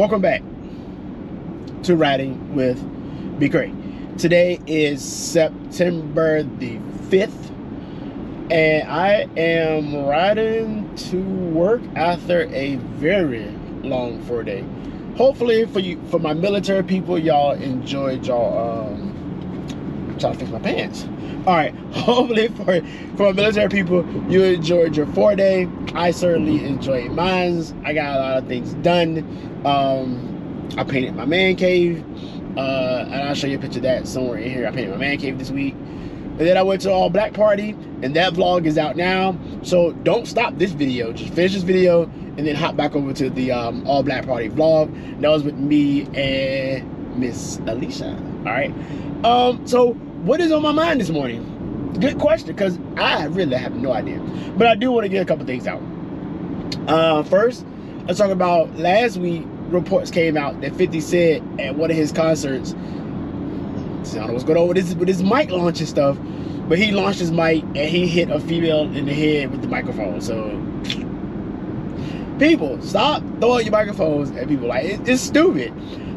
welcome back to Riding with Bcray. Today is September the 5th, and I am riding to work after a very long four day. Hopefully for you for my military people, y'all enjoyed y'all um trying to fix my pants. All right, hopefully for for military people, you enjoyed your four day. I certainly enjoyed mine. I got a lot of things done. Um, I painted my man cave, uh, and I'll show you a picture of that somewhere in here. I painted my man cave this week. And then I went to all black party, and that vlog is out now. So don't stop this video. Just finish this video, and then hop back over to the um, all black party vlog. That was with me and Miss Alicia. All right. Um, so what is on my mind this morning? Good question, because I really have no idea. But I do want to get a couple things out. Uh, first, let's talk about last week. Reports came out that 50 Cent at one of his concerts. I don't know what's going on with his with his mic launching stuff, but he launched his mic and he hit a female in the head with the microphone. So people, stop throwing your microphones at people. Like it, it's stupid.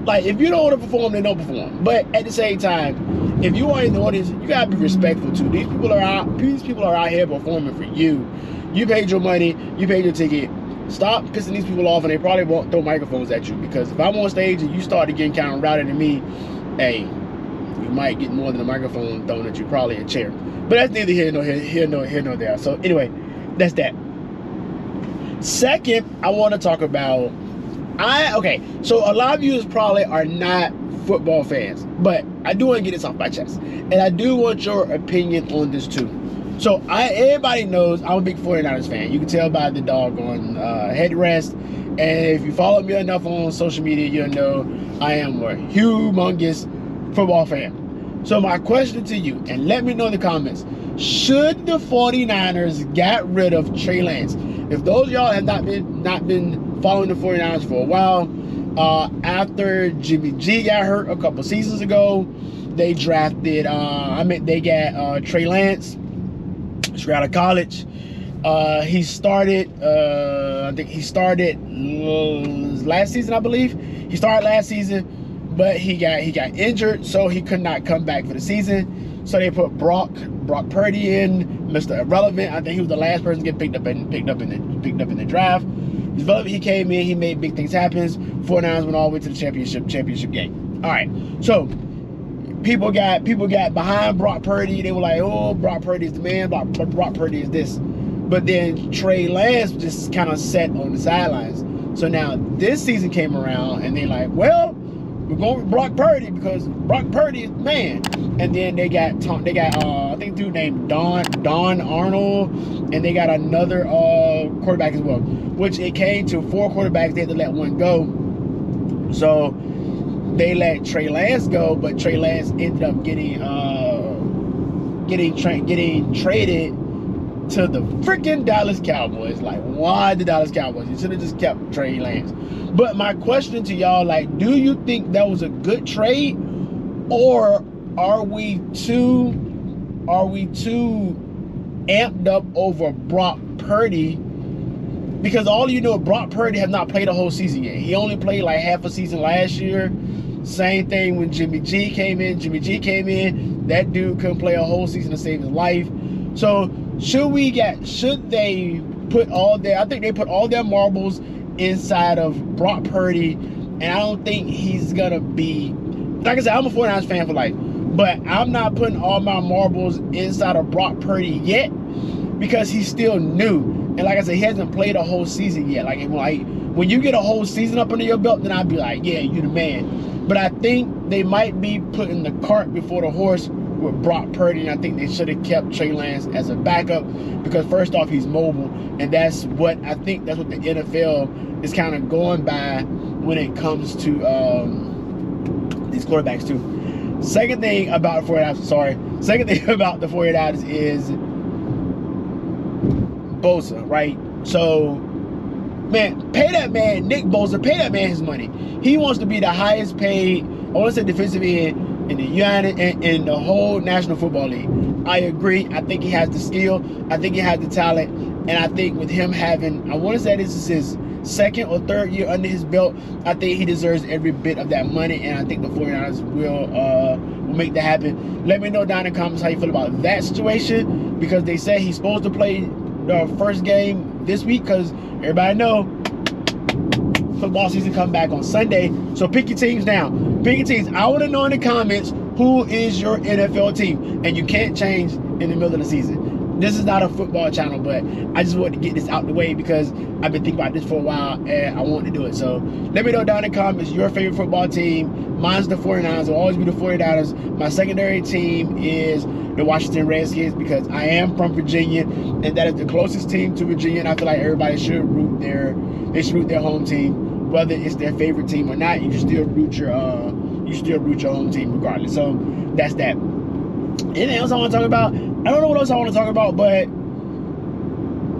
Like if you don't want to perform, then don't perform. But at the same time, if you are in the audience, you gotta be respectful too. These people are out. These people are out here performing for you. You paid your money. You paid your ticket. Stop pissing these people off, and they probably won't throw microphones at you. Because if I'm on stage and you start getting kind of router than me, hey, you might get more than a microphone thrown at you, probably a chair. But that's neither here nor here nor here nor there. So anyway, that's that. Second, I want to talk about I okay. So a lot of you probably are not football fans, but I do want to get this off my chest, and I do want your opinion on this too. So I everybody knows I'm a big 49ers fan. You can tell by the doggone uh, headrest. And if you follow me enough on social media, you'll know I am a humongous football fan. So my question to you, and let me know in the comments, should the 49ers get rid of Trey Lance? If those y'all have not been not been following the 49ers for a while, uh, after Jimmy G got hurt a couple seasons ago, they drafted uh, I mean they got uh, Trey Lance straight out of college. Uh, he started, uh, I think he started last season, I believe. He started last season, but he got he got injured, so he could not come back for the season. So they put Brock Brock Purdy in, Mr. Irrelevant. I think he was the last person to get picked up and picked up in the picked up in the draft. He came in, he made big things happen. Four nines went all the way to the championship championship game. All right, so people got people got behind Brock Purdy. They were like, "Oh, Brock Purdy is the man. Brock, Brock Purdy is this." But then Trey Lance just kind of sat on the sidelines. So now this season came around, and they like, "Well, we're going with Brock Purdy because Brock Purdy is man." And then they got they got uh, I think dude named Don Don Arnold, and they got another uh, quarterback as well. Which it came to four quarterbacks. They had to let one go. So they let Trey Lance go, but Trey Lance ended up getting uh getting tra- getting traded to the freaking Dallas Cowboys. Like, why the Dallas Cowboys? You should have just kept Trey Lance. But my question to y'all, like, do you think that was a good trade, or are we too are we too amped up over Brock Purdy? Because all you know, Brock Purdy have not played a whole season yet. He only played like half a season last year. Same thing when Jimmy G came in. Jimmy G came in. That dude couldn't play a whole season to save his life. So should we get? Should they put all their? I think they put all their marbles inside of Brock Purdy, and I don't think he's gonna be. Like I said, I'm a 49ers fan for life, but I'm not putting all my marbles inside of Brock Purdy yet because he's still new. And like I said, he hasn't played a whole season yet. Like, like when you get a whole season up under your belt, then I'd be like, yeah, you the man. But I think they might be putting the cart before the horse with Brock Purdy, and I think they should have kept Trey Lance as a backup because first off, he's mobile, and that's what I think that's what the NFL is kind of going by when it comes to um, these quarterbacks too. Second thing about the 49ers, sorry. Second thing about the 49ers is Bosa, right? So, man, pay that man, Nick Bosa, pay that man his money. He wants to be the highest paid, I want to say defensive end in the United in, in the whole National Football League. I agree. I think he has the skill. I think he has the talent. And I think with him having, I want to say this is his second or third year under his belt, I think he deserves every bit of that money, and I think the 49ers will uh, will make that happen. Let me know down in the comments how you feel about that situation because they said he's supposed to play the first game this week because everybody know football season come back on Sunday. So pick your teams now. Pick your teams. I want to know in the comments who is your NFL team, and you can't change in the middle of the season. This is not a football channel, but I just wanted to get this out the way because I've been thinking about this for a while and I want to do it. So let me know down in the comments your favorite football team. Mine's the 49ers. Will always be the 49ers. My secondary team is the Washington Redskins because I am from Virginia and that is the closest team to Virginia. And I feel like everybody should root their they should root their home team, whether it's their favorite team or not. You still root your uh, you still root your home team regardless. So that's that. Anything else I want to talk about? I don't know what else I want to talk about, but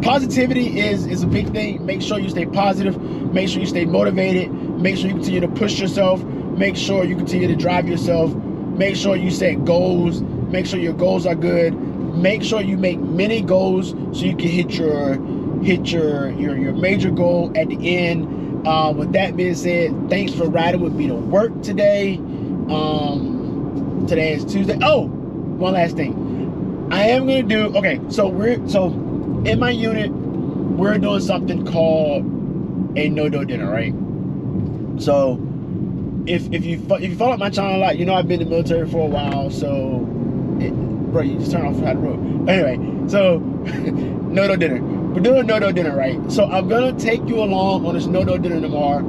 positivity is is a big thing. Make sure you stay positive. Make sure you stay motivated. Make sure you continue to push yourself. Make sure you continue to drive yourself. Make sure you set goals. Make sure your goals are good. Make sure you make many goals so you can hit your hit your your, your major goal at the end. Uh, with that being said, thanks for riding with me to work today. Um, today is Tuesday. Oh, one last thing. I am gonna do okay. So we're so in my unit, we're doing something called a no do dinner, right? So if if you if you follow my channel a lot, you know I've been in the military for a while. So, it, bro, you just turn off the road. Anyway, so no do dinner. We're doing a no do dinner, right? So I'm gonna take you along on this no do dinner tomorrow.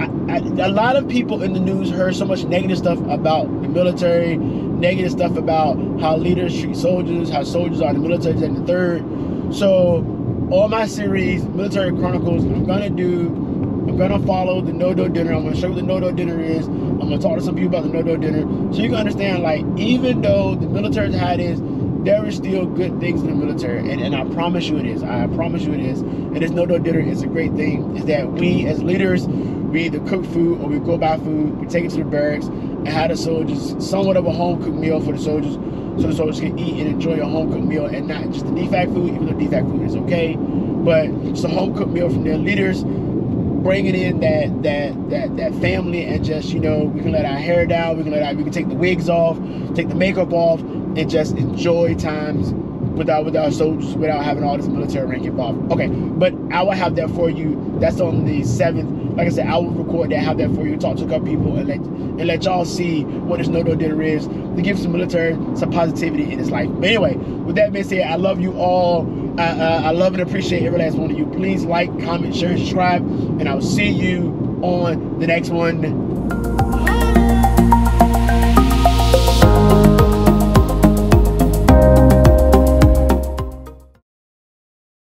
I, I, a lot of people in the news heard so much negative stuff about the military negative stuff about how leaders treat soldiers, how soldiers are in the military and the third. So all my series, Military Chronicles, I'm gonna do, I'm gonna follow the no-do dinner. I'm gonna show you what the no-do dinner is. I'm gonna talk to some people about the no-do dinner. So you can understand, like, even though the military had is, there is still good things in the military. And, and I promise you it is. I promise you it is. And this no-do dinner It's a great thing, is that we as leaders, we either cook food or we go buy food, we take it to the barracks, and have the soldiers somewhat of a home cooked meal for the soldiers so the soldiers can eat and enjoy a home cooked meal and not just the DFAC food, even though DFAC food is okay, but it's a home cooked meal from their leaders, bringing in that that that that family and just you know we can let our hair down, we can let our, we can take the wigs off, take the makeup off, and just enjoy times without without soldiers without having all this military rank involved. Okay, but I will have that for you. That's on the seventh. Like I said, I will record that, have that for you, talk to a couple people, and let and let y'all see what this no do dinner is to give some military some positivity in his life. But anyway, with that being said, I love you all. I, uh, I love and appreciate every last one of you. Please like, comment, share, subscribe, and I'll see you on the next one.